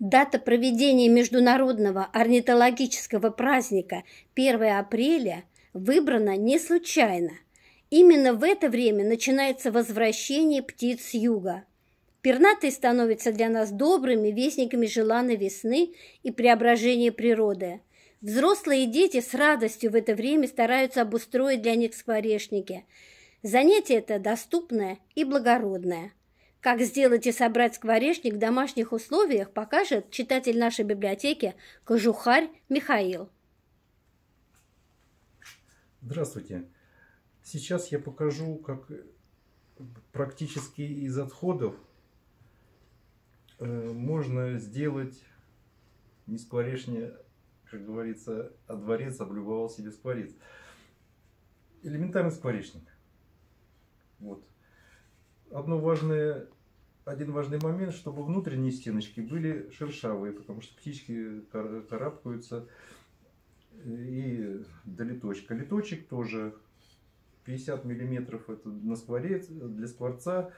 Дата проведения международного орнитологического праздника 1 апреля выбрана не случайно. Именно в это время начинается возвращение птиц с юга. Пернатые становятся для нас добрыми вестниками желанной весны и преображения природы. Взрослые и дети с радостью в это время стараются обустроить для них скворечники. Занятие это доступное и благородное. Как сделать и собрать скворечник в домашних условиях, покажет читатель нашей библиотеки Кожухарь Михаил. Здравствуйте! Сейчас я покажу, как практически из отходов э, можно сделать не скворечник, как говорится, а дворец облюбовал себе скворец. Элементарный скворечник. Вот одно важное, один важный момент, чтобы внутренние стеночки были шершавые, потому что птички карабкаются и до литочка. Литочек тоже 50 миллиметров это на скворец, для скворца,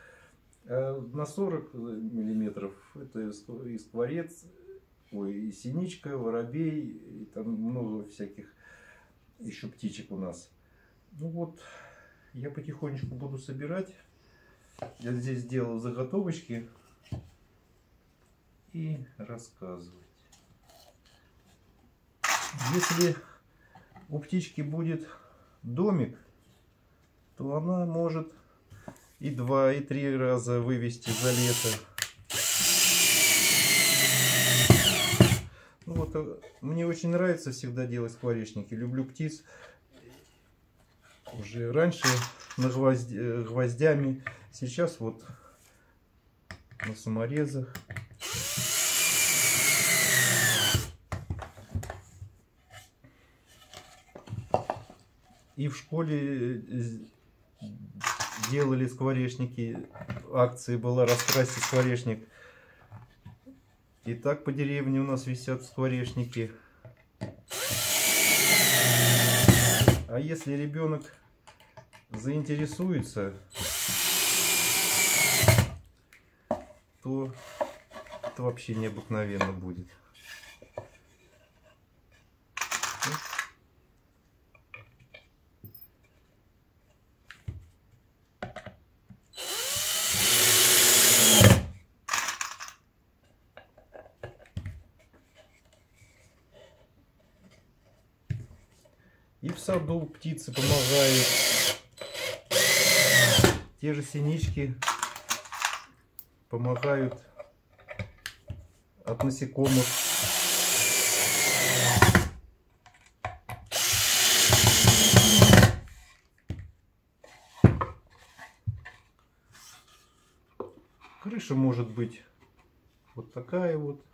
а на 40 миллиметров это и скворец, ой, и синичка, воробей, и там много всяких еще птичек у нас. Ну вот, я потихонечку буду собирать. Я здесь сделал заготовочки и рассказывать. Если у птички будет домик, то она может и два, и три раза вывести за лето. Ну вот, э, мне очень нравится всегда делать скворечники. Люблю птиц. Уже раньше на гвозди, э, гвоздями Сейчас вот на саморезах. И в школе э, делали скворечники. Акции была «Раскрасить скворечник». И так по деревне у нас висят скворечники. А если ребенок заинтересуется, то это вообще необыкновенно будет. И в саду птицы помогают. Те же синички помогают от насекомых. Крыша может быть вот такая вот,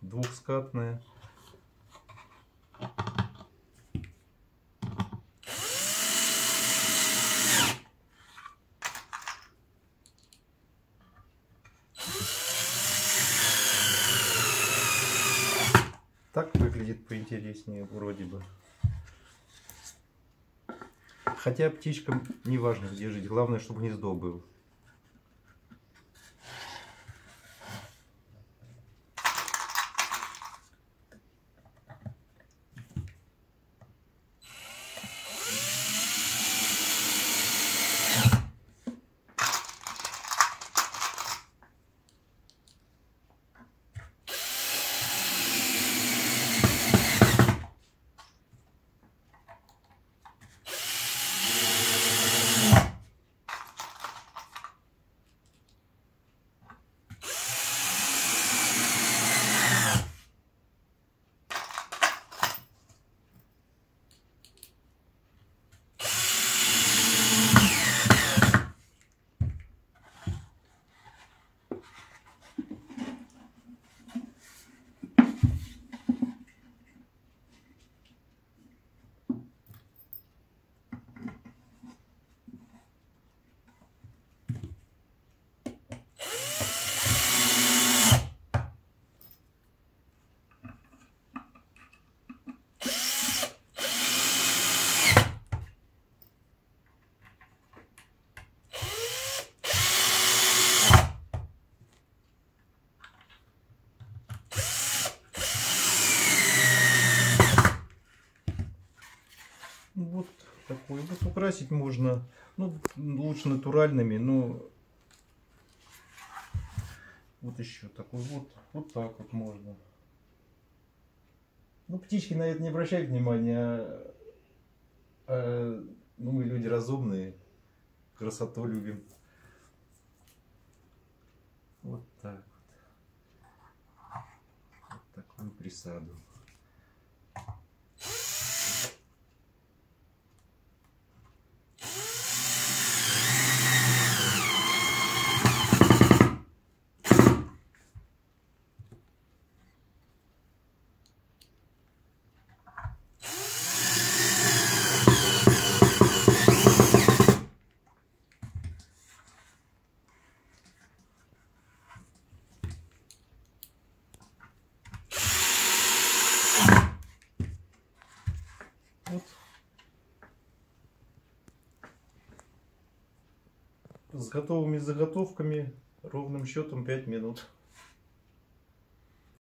двухскатная. Так выглядит поинтереснее вроде бы. Хотя птичкам не важно где жить, главное, чтобы гнездо было. Такой. Вот украсить можно, ну, лучше натуральными, но вот еще такой вот, вот так вот можно. Ну, птички на это не обращают внимания, а, а, ну, мы люди разумные, красоту любим. Вот так вот. Вот такую присаду. Вот. С готовыми заготовками ровным счетом 5 минут.